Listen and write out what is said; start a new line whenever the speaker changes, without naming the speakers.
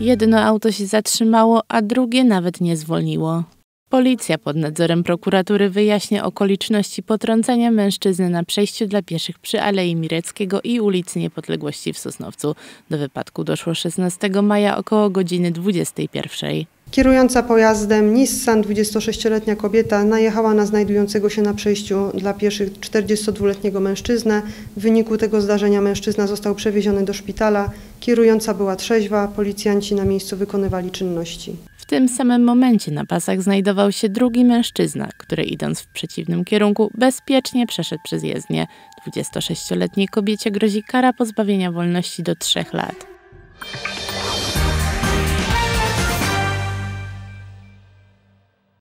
Jedno auto się zatrzymało, a drugie nawet nie zwolniło. Policja pod nadzorem prokuratury wyjaśnia okoliczności potrącenia mężczyzny na przejściu dla pieszych przy Alei Mireckiego i ulicy Niepodległości w Sosnowcu. Do wypadku doszło 16 maja około godziny 21.
Kierująca pojazdem Nissan 26-letnia kobieta najechała na znajdującego się na przejściu dla pieszych 42-letniego mężczyznę. W wyniku tego zdarzenia mężczyzna został przewieziony do szpitala. Kierująca była trzeźwa, policjanci na miejscu wykonywali czynności.
W tym samym momencie na pasach znajdował się drugi mężczyzna, który idąc w przeciwnym kierunku bezpiecznie przeszedł przez jezdnię. 26-letniej kobiecie grozi kara pozbawienia wolności do 3 lat.